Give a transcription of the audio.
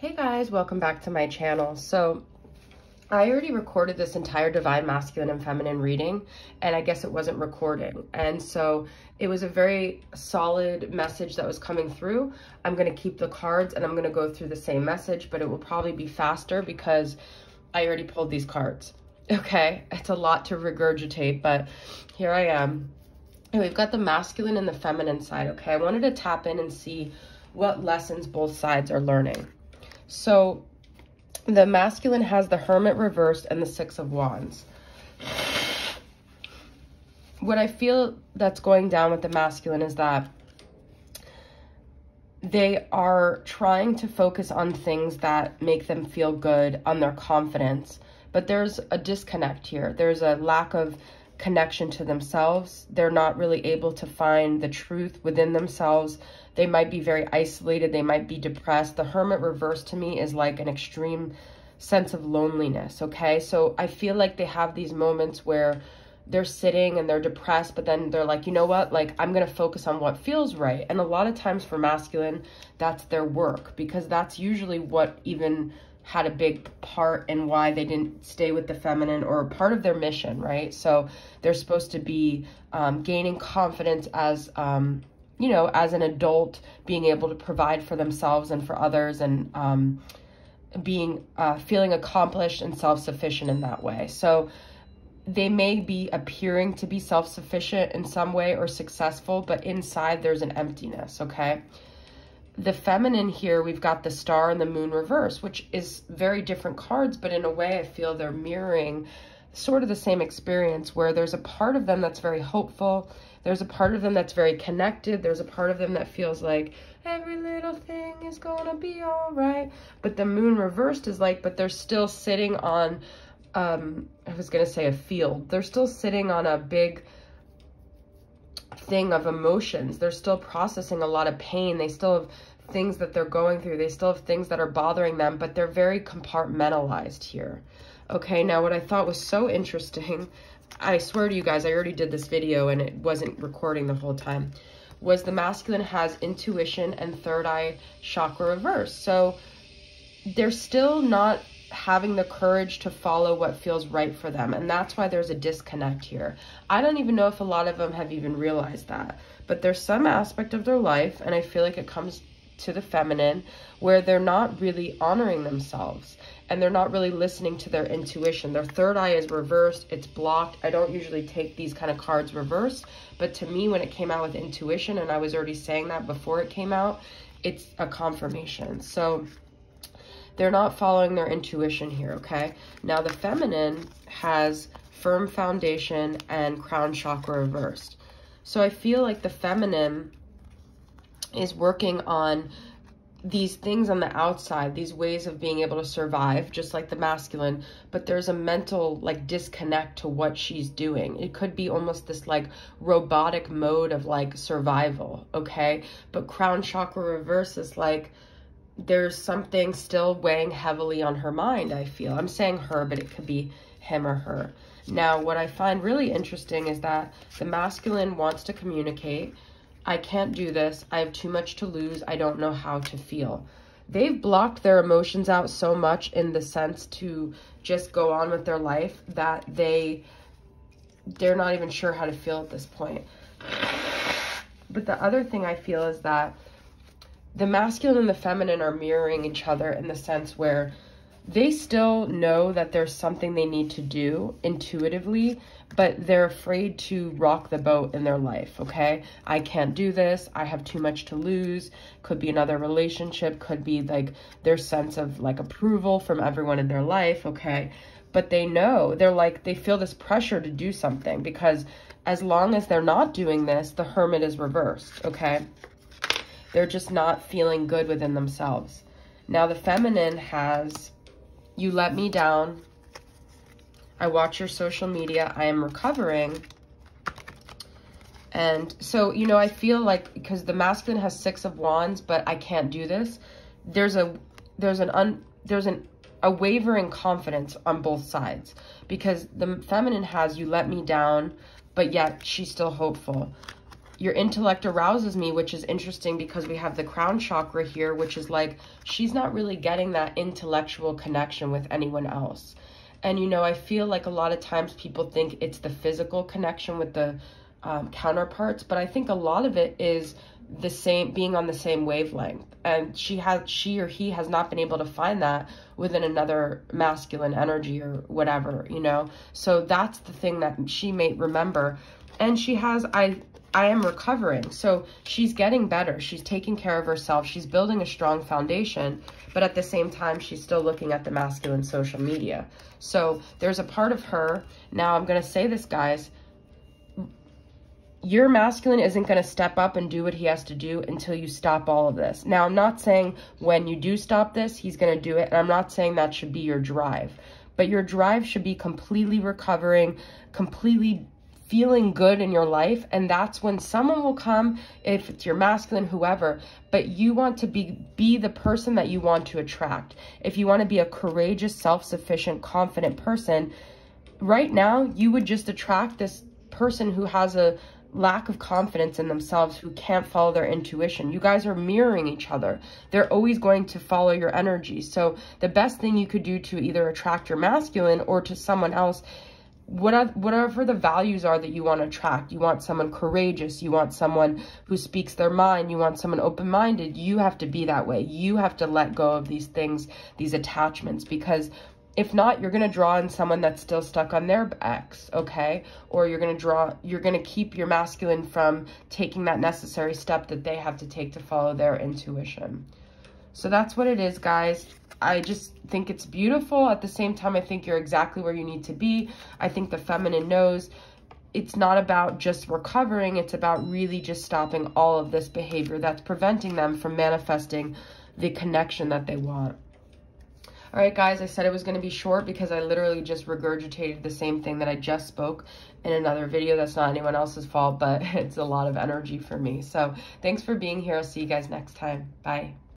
Hey guys, welcome back to my channel. So I already recorded this entire Divine Masculine and Feminine reading, and I guess it wasn't recording. And so it was a very solid message that was coming through. I'm gonna keep the cards and I'm gonna go through the same message, but it will probably be faster because I already pulled these cards. Okay, it's a lot to regurgitate, but here I am. And we've got the masculine and the feminine side, okay? I wanted to tap in and see what lessons both sides are learning. So the masculine has the hermit reversed and the six of wands. What I feel that's going down with the masculine is that they are trying to focus on things that make them feel good, on their confidence. But there's a disconnect here. There's a lack of connection to themselves. They're not really able to find the truth within themselves. They might be very isolated. They might be depressed. The hermit reverse to me is like an extreme sense of loneliness, okay? So I feel like they have these moments where they're sitting and they're depressed, but then they're like, you know what? Like, I'm going to focus on what feels right. And a lot of times for masculine, that's their work because that's usually what even had a big part in why they didn't stay with the feminine or part of their mission, right? So they're supposed to be um, gaining confidence as, um, you know, as an adult, being able to provide for themselves and for others and um, being, uh, feeling accomplished and self-sufficient in that way. So they may be appearing to be self-sufficient in some way or successful, but inside there's an emptiness, okay? The feminine here, we've got the star and the moon reverse, which is very different cards, but in a way I feel they're mirroring sort of the same experience where there's a part of them that's very hopeful. There's a part of them that's very connected. There's a part of them that feels like every little thing is gonna be all right. But the moon reversed is like, but they're still sitting on, um, I was gonna say a field. They're still sitting on a big, thing of emotions. They're still processing a lot of pain. They still have things that they're going through. They still have things that are bothering them, but they're very compartmentalized here. Okay, now what I thought was so interesting, I swear to you guys, I already did this video and it wasn't recording the whole time, was the masculine has intuition and third eye chakra reverse. So they're still not having the courage to follow what feels right for them. And that's why there's a disconnect here. I don't even know if a lot of them have even realized that. But there's some aspect of their life, and I feel like it comes to the feminine, where they're not really honoring themselves and they're not really listening to their intuition. Their third eye is reversed, it's blocked. I don't usually take these kind of cards reversed, but to me, when it came out with intuition, and I was already saying that before it came out, it's a confirmation. So they're not following their intuition here, okay? Now, the feminine has firm foundation and crown chakra reversed. So I feel like the feminine is working on these things on the outside, these ways of being able to survive, just like the masculine, but there's a mental like disconnect to what she's doing. It could be almost this like robotic mode of like survival, okay? But crown chakra reverse is like, there's something still weighing heavily on her mind, I feel. I'm saying her, but it could be him or her. Now, what I find really interesting is that the masculine wants to communicate. I can't do this. I have too much to lose. I don't know how to feel. They've blocked their emotions out so much in the sense to just go on with their life that they, they're not even sure how to feel at this point. But the other thing I feel is that the masculine and the feminine are mirroring each other in the sense where they still know that there's something they need to do intuitively, but they're afraid to rock the boat in their life, okay? I can't do this. I have too much to lose. Could be another relationship. Could be like their sense of like approval from everyone in their life, okay? But they know, they're like, they feel this pressure to do something because as long as they're not doing this, the hermit is reversed, okay? They're just not feeling good within themselves. Now the feminine has, you let me down. I watch your social media. I am recovering. And so, you know, I feel like because the masculine has six of wands, but I can't do this. There's a, there's an, un, there's an, a wavering confidence on both sides because the feminine has you let me down, but yet she's still hopeful your intellect arouses me, which is interesting because we have the crown chakra here, which is like she's not really getting that intellectual connection with anyone else. And, you know, I feel like a lot of times people think it's the physical connection with the um, counterparts, but I think a lot of it is the same being on the same wavelength. And she has she or he has not been able to find that within another masculine energy or whatever you know? So that's the thing that she may remember. And she has i i am recovering so she's getting better she's taking care of herself she's building a strong foundation but at the same time she's still looking at the masculine social media so there's a part of her now i'm going to say this guys your masculine isn't going to step up and do what he has to do until you stop all of this. Now, I'm not saying when you do stop this, he's going to do it. And I'm not saying that should be your drive. But your drive should be completely recovering, completely feeling good in your life. And that's when someone will come, if it's your masculine, whoever, but you want to be, be the person that you want to attract. If you want to be a courageous, self-sufficient, confident person, right now, you would just attract this person who has a lack of confidence in themselves who can't follow their intuition. You guys are mirroring each other. They're always going to follow your energy. So the best thing you could do to either attract your masculine or to someone else whatever the values are that you want to attract. You want someone courageous. You want someone who speaks their mind. You want someone open-minded. You have to be that way. You have to let go of these things, these attachments, because if not, you're going to draw in someone that's still stuck on their ex, okay? Or you're going to draw, you're going to keep your masculine from taking that necessary step that they have to take to follow their intuition. So that's what it is, guys. I just think it's beautiful. At the same time, I think you're exactly where you need to be. I think the feminine knows it's not about just recovering. It's about really just stopping all of this behavior that's preventing them from manifesting the connection that they want. All right, guys, I said it was going to be short because I literally just regurgitated the same thing that I just spoke in another video. That's not anyone else's fault, but it's a lot of energy for me. So thanks for being here. I'll see you guys next time. Bye.